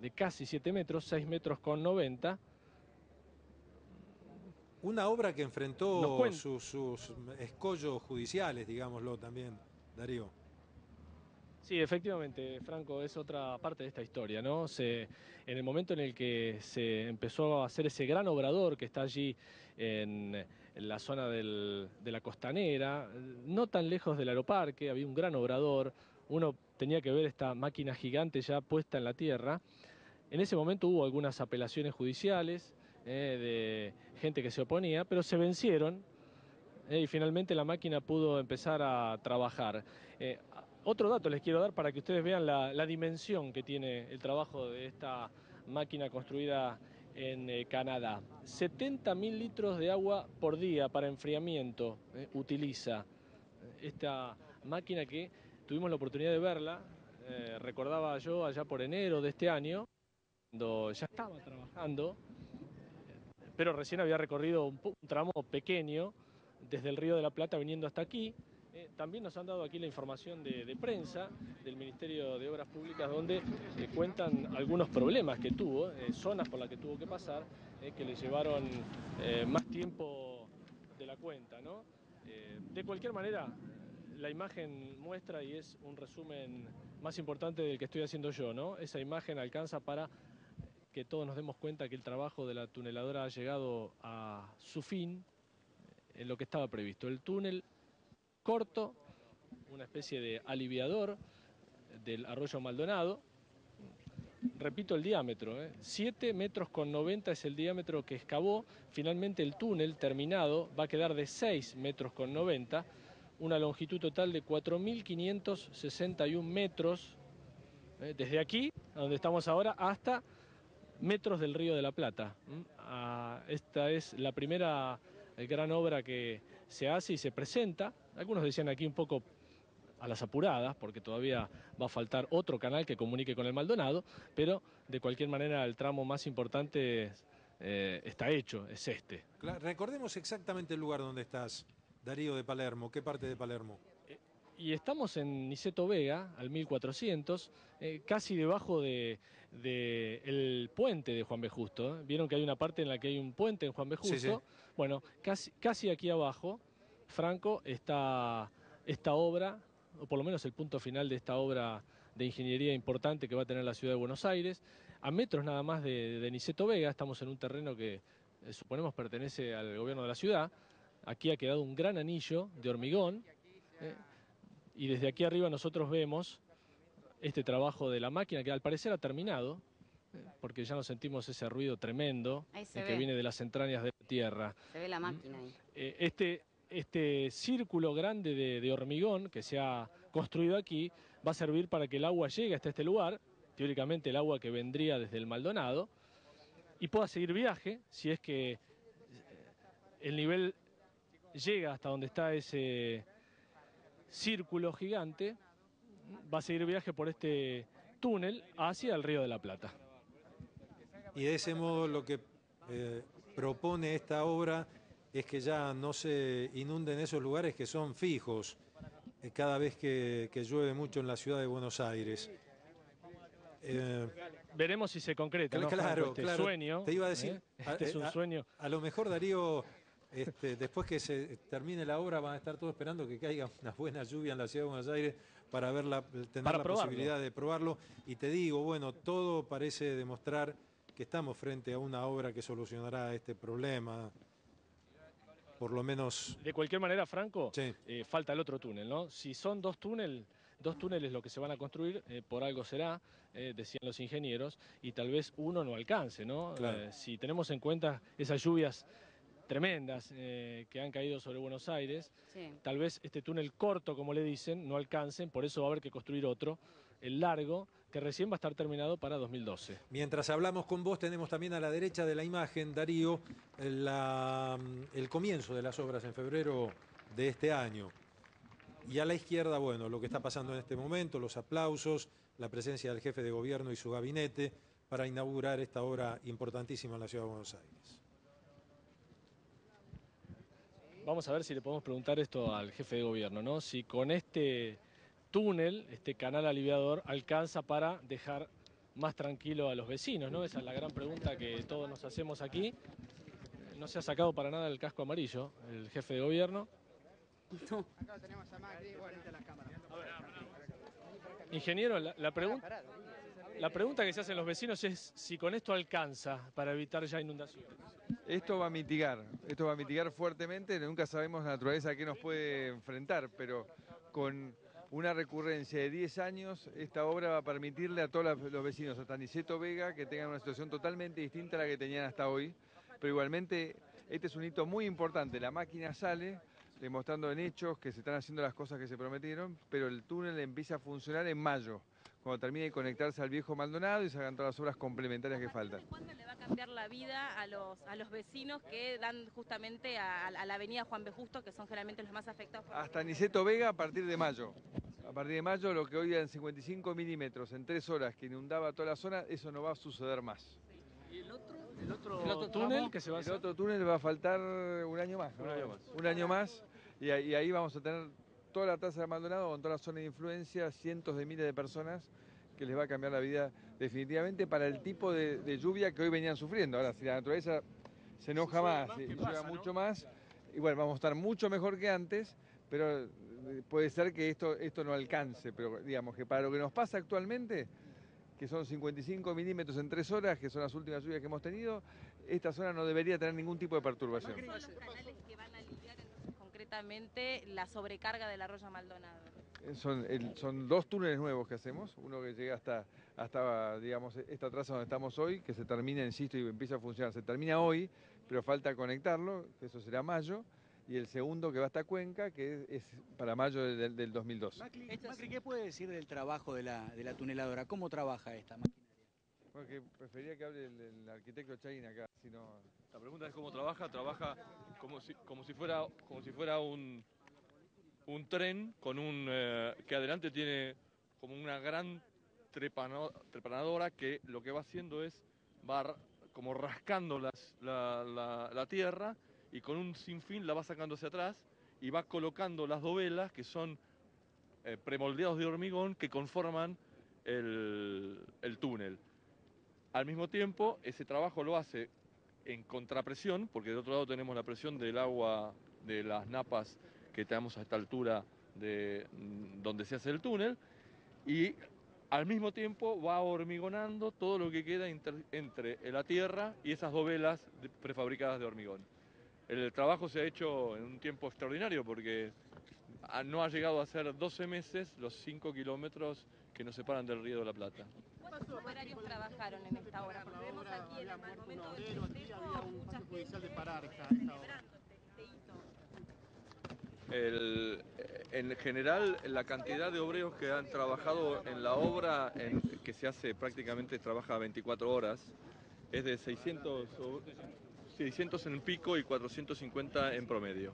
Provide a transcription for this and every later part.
de casi 7 metros, 6 metros con 90. Una obra que enfrentó sus, sus escollos judiciales, digámoslo también, Darío. Sí, efectivamente, Franco, es otra parte de esta historia, ¿no? Se, en el momento en el que se empezó a hacer ese gran obrador que está allí en, en la zona del- de la costanera, no tan lejos del aeroparque, había un gran obrador, uno tenía que ver esta máquina gigante ya puesta en la tierra. En ese momento hubo algunas apelaciones judiciales eh, de gente que se oponía, pero se vencieron eh, y finalmente la máquina pudo empezar a trabajar. Eh, otro dato les quiero dar para que ustedes vean la, la dimensión que tiene el trabajo de esta máquina construida en Canadá. 70 mil litros de agua por día para enfriamiento utiliza esta máquina que tuvimos la oportunidad de verla, recordaba yo allá por enero de este año, cuando ya estaba trabajando, pero recién había recorrido un, tramo pequeño desde el Río de la Plata viniendo hasta aquí. Eh, también nos han dado aquí la información de, prensa del Ministerio de Obras Públicas donde eh, cuentan algunos problemas que tuvo, eh, zonas por las que tuvo que pasar, que le llevaron más tiempo de la cuenta. ¿no? De cualquier manera, la imagen muestra y es un resumen más importante del que estoy haciendo yo. ¿no? Esa imagen alcanza para que todos nos demos cuenta que el trabajo de la tuneladora ha llegado a su fin en lo que estaba previsto. El túnel corto, una especie de aliviador del arroyo Maldonado. Repito el diámetro, ¿eh? 7 metros con 90 es el diámetro que excavó. Finalmente el túnel terminado va a quedar de 6 metros con 90, una longitud total de 4.561 metros, ¿eh? desde aquí, donde estamos ahora, hasta metros del Río de la Plata. ¿m? Ah, esta es la primera eh, gran obra que se hace y se presenta. Algunos decían aquí un poco a las apuradas, porque todavía va a faltar otro canal que comunique con el Maldonado, pero de cualquier manera el tramo más importante eh, está hecho, es este. Recordemos exactamente el lugar donde estás, Darío de Palermo. ¿Qué parte de Palermo? Y estamos en Niceto Vega, al 1400, eh, casi debajo de, de el puente de Juan B. Justo. ¿eh? Vieron que hay una parte en la que hay un puente en Juan B. Sí, Justo. sí. Bueno, casi, casi aquí abajo, Franco, está esta obra, o por lo menos el punto final de esta obra de ingeniería importante que va a tener la ciudad de Buenos Aires. A metros nada más de, de Niceto Vega, estamos en un terreno que eh, suponemos pertenece al gobierno de la ciudad. Aquí ha quedado un gran anillo de hormigón. ¿eh? Y desde aquí arriba nosotros vemos este trabajo de la máquina que al parecer ha terminado, porque ya no sentimos ese ruido tremendo que ve. viene de las entrañas de la tierra. Se ve la máquina ahí. Eh, este, este círculo grande de, de hormigón que se ha construido aquí va a servir para que el agua llegue hasta este lugar, teóricamente el agua que vendría desde el Maldonado, y pueda seguir viaje si es que eh, el nivel llega hasta donde está ese círculo gigante, va a seguir viaje por este túnel hacia el Río de la Plata. Y de ese modo lo que eh, propone esta obra es que ya no se inunden esos lugares que son fijos eh, cada vez que, que llueve mucho en la ciudad de Buenos Aires. Eh, Veremos si se concreta ¿no, claro, Franco, este claro. sueño. Te iba a decir, a- Este es un a- sueño. A lo mejor Darío, este, después que se termine la obra, van a estar todos esperando que caiga una buena lluvia en la ciudad de Buenos Aires para ver la, tener Para la probarlo. posibilidad de probarlo. Y te digo, bueno, todo parece demostrar que estamos frente a una obra que solucionará este problema. Por lo menos, De cualquier manera, Franco, Sí. eh, falta el otro túnel, ¿no? Si son dos túneles, dos túneles lo que se van a construir, eh, por algo será, eh, decían los ingenieros, y tal vez uno no alcance, ¿no? Claro. Eh, si tenemos en cuenta esas lluvias tremendas eh, que han caído sobre Buenos Aires, Sí. tal vez este túnel corto, como le dicen, no alcancen, por eso va a haber que construir otro, el largo, que recién va a estar terminado para 2012. mientras hablamos con vos, tenemos también a la derecha de la imagen, Darío, la- el comienzo de las obras en febrero de este año. Y a la izquierda, bueno, lo que está pasando en este momento, los aplausos, la presencia del jefe de gobierno y su gabinete para inaugurar esta obra importantísima en la ciudad de Buenos Aires. Vamos a ver si le podemos preguntar esto al jefe de gobierno, ¿no? Si con este túnel, este canal aliviador, alcanza para dejar más tranquilo a los vecinos, ¿no? Esa es la gran pregunta que todos nos hacemos aquí. No se ha sacado para nada el casco amarillo, el jefe de gobierno. Ingeniero, la, pregunta, la pregunta que se hacen los vecinos es si con esto alcanza para evitar ya inundaciones. Esto va a mitigar, esto va a mitigar fuertemente, nunca sabemos la naturaleza a qué nos puede enfrentar, pero con una recurrencia de 10 años, esta obra va a permitirle a todos los vecinos, hasta Niceto Vega, que tengan una situación totalmente distinta a la que tenían hasta hoy, pero igualmente este es un hito muy importante, la máquina sale, demostrando en hechos que se están haciendo las cosas que se prometieron, pero el túnel empieza a funcionar en mayo, cuando termine de conectarse al viejo Maldonado y se hagan todas las obras complementarias que faltan. ¿Cuándo le va a cambiar la vida a los, a los vecinos que dan justamente a, la avenida Juan B. Justo, que son generalmente los más afectados? Hasta Niceto Vega a partir de mayo. A partir de mayo, lo que hoy en 55 milímetros en tres horas que inundaba toda la zona, eso no va a suceder más. ¿Y el otro, el otro, túnel que se va a hacer? El otro túnel va a faltar un año más. Un año más. Un año más y, ahí vamos a tener toda la tasa de Maldonado con toda la zona de influencia, cientos de miles de personas que les va a cambiar la vida definitivamente para el tipo de, lluvia que hoy venían sufriendo. Ahora, si la naturaleza se enoja más, se llueva mucho más, igual vamos a estar mucho mejor que antes, pero eh, puede ser que esto, esto no alcance, pero digamos que para lo que nos pasa actualmente, que son 55 milímetros en tres horas, que son las últimas lluvias que hemos tenido, esta zona no debería tener ningún tipo de perturbación la sobrecarga del arroyo Maldonado? Eh, son, son dos túneles nuevos que hacemos, uno que llega hasta, hasta digamos, esta traza donde estamos hoy, que se termina, insisto, y empieza a funcionar. Se termina hoy, pero falta conectarlo, que eso será mayo, y el segundo que va hasta Cuenca, que es, para mayo del, 2002. Macri, ¿qué puede decir del trabajo de la, de la tuneladora? ¿Cómo trabaja esta maquinaria? Porque prefería que hable el, arquitecto Chain acá, si La pregunta es cómo trabaja, trabaja como si, como si fuera, como si fuera un, un tren con un eh, que adelante tiene como una gran trepanadora que lo que va haciendo es va como rascando la, tierra y con un sinfín la va sacando hacia atrás y va colocando las dovelas que son eh, premoldeados de hormigón que conforman el, el túnel. Al mismo tiempo, ese trabajo lo hace en contrapresión, porque de otro lado tenemos la presión del agua de las napas que tenemos a esta altura de mm, donde se hace el túnel, y al mismo tiempo va hormigonando todo lo que queda entre la tierra y esas dovelas prefabricadas de hormigón. El trabajo se ha hecho en un tiempo extraordinario porque no ha llegado a ser 12 meses los 5 kilómetros que nos separan del Río de la Plata. ¿Cuántos operarios trabajaron en esta obra? Porque vemos aquí en el momento del festejo mucha judicial de parar esta, obra. El, en general, la cantidad de obreros que han trabajado en la obra, en, que se hace prácticamente, trabaja 24 horas, es de 600, 600 en pico y 450 en promedio.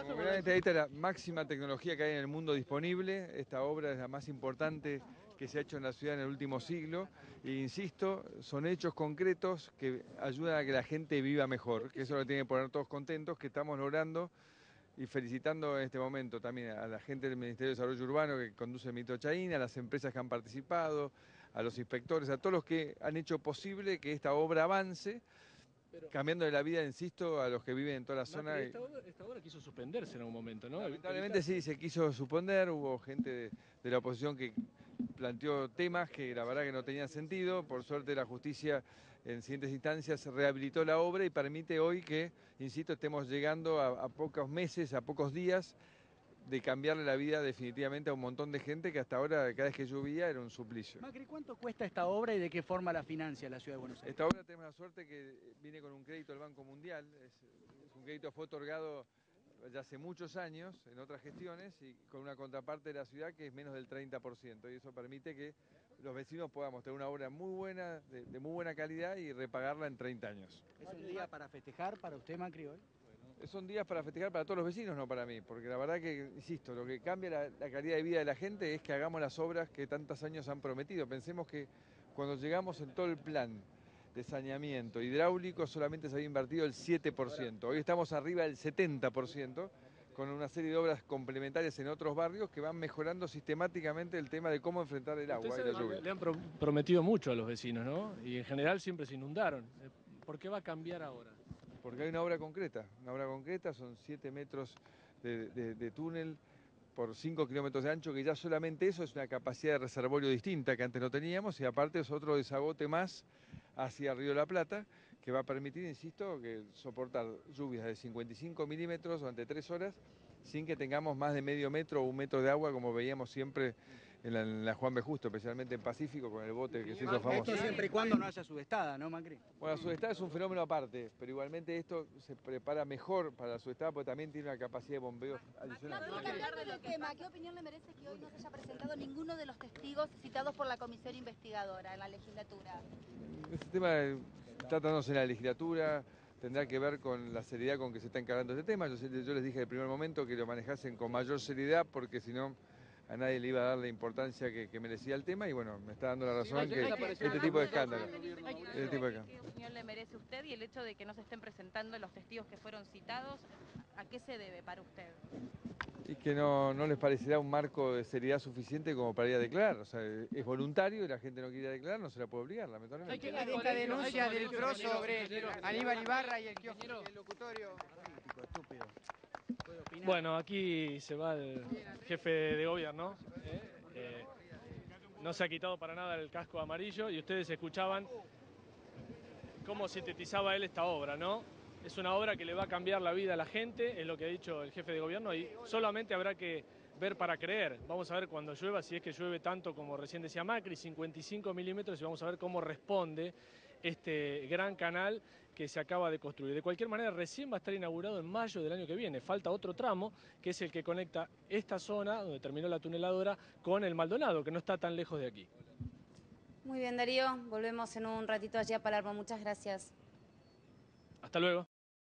Esta es la máxima tecnología que hay en el mundo disponible. Esta obra es la más importante que se ha hecho en la ciudad en el último siglo. E insisto, son hechos concretos que ayudan a que la gente viva mejor, que eso lo tiene que poner todos contentos, que estamos logrando y felicitando en este momento también a la gente del Ministerio de Desarrollo Urbano que conduce el Mito Chaín, a las empresas que han participado, a los inspectores, a todos los que han hecho posible que esta obra avance cambiando de la vida, insisto, a los que viven en toda la zona. Esta obra, quiso suspenderse en algún momento, ¿no? Lamentablemente sí, se quiso suspender, hubo gente de, la oposición que planteó temas que la verdad que no tenían sentido, por suerte la justicia en siguientes instancias rehabilitó la obra y permite hoy que, insisto, estemos llegando a pocos meses, a pocos días de cambiarle la vida definitivamente a un montón de gente que hasta ahora, cada vez que llovía, era un suplicio. Macri, ¿cuánto cuesta esta obra y de qué forma la financia la Ciudad de Buenos Aires? Esta obra tenemos la suerte que viene con un crédito del Banco Mundial, es, un crédito que fue otorgado ya hace muchos años en otras gestiones y con una contraparte de la ciudad que es menos del 30% y eso permite que los vecinos podamos tener una obra muy buena, de, de muy buena calidad y repagarla en 30 años. ¿Es un día para festejar para usted, Macri, hoy? Son días para festejar para todos los vecinos, no para mí, porque la verdad que, insisto, lo que cambia la, calidad de vida de la gente es que hagamos las obras que tantos años han prometido. Pensemos que cuando llegamos en todo el plan de saneamiento hidráulico solamente se había invertido el 7%, hoy estamos arriba del 70%, con una serie de obras complementarias en otros barrios que van mejorando sistemáticamente el tema de cómo enfrentar el agua y la lluvia. le han pro- prometido mucho a los vecinos, ¿no? Y en general siempre se inundaron. ¿Por qué va a cambiar ahora? Porque hay una obra concreta, una obra concreta, son 7 metros de, túnel por 5 kilómetros de ancho, que ya solamente eso es una capacidad de reservorio distinta que antes no teníamos, y aparte es otro desagote más hacia Río la Plata, que va a permitir, insisto, que soportar lluvias de 55 milímetros durante 3 horas, sin que tengamos más de medio metro o un metro de agua, como veíamos siempre en la, en la Juan B. Justo, especialmente en Pacífico, con el bote que se hizo famoso. Esto siempre y cuando no haya subestada, ¿no, Macri? Bueno, la sudestada es un fenómeno aparte, pero igualmente esto se prepara mejor para la sudestada porque también tiene una capacidad de bombeo adicional. Tema, ¿qué opinión le merece que hoy no se haya presentado ninguno de los testigos citados por la comisión investigadora en la legislatura? Este tema tratándose en la legislatura, tendrá que ver con la seriedad con que se está encarando este tema. Yo, yo les dije desde el primer momento que lo manejasen con mayor seriedad porque si no a nadie le iba a dar la importancia que, que merecía el tema y bueno, me está dando la razón que este tipo de escándalo. Este tipo de ¿Qué opinión le merece usted y el hecho de que no se estén presentando los testigos que fueron citados? ¿A qué se debe para usted? Y que no, no les parecerá un marco de seriedad suficiente como para ir a declarar. O sea, es voluntario y la gente no quiere declarar, no se la puede obligar, lamentablemente. Esta denuncia del PRO sobre Aníbal Ibarra y el kiosco, el locutorio. Bueno, aquí se va el jefe de gobierno. ¿eh? Eh, no se ha quitado para nada el casco amarillo y ustedes escuchaban cómo sintetizaba él esta obra, ¿no? Es una obra que le va a cambiar la vida a la gente, es lo que ha dicho el jefe de gobierno, y solamente habrá que ver para creer. Vamos a ver cuando llueva, si es que llueve tanto como recién decía Macri, 55 milímetros, y vamos a ver cómo responde este gran canal que se acaba de construir. De cualquier manera, recién va a estar inaugurado en mayo del año que viene. Falta otro tramo, que es el que conecta esta zona, donde terminó la tuneladora, con el Maldonado, que no está tan lejos de aquí. Muy bien, Darío. Volvemos en un ratito allí a Palermo. Muchas gracias. Hasta luego.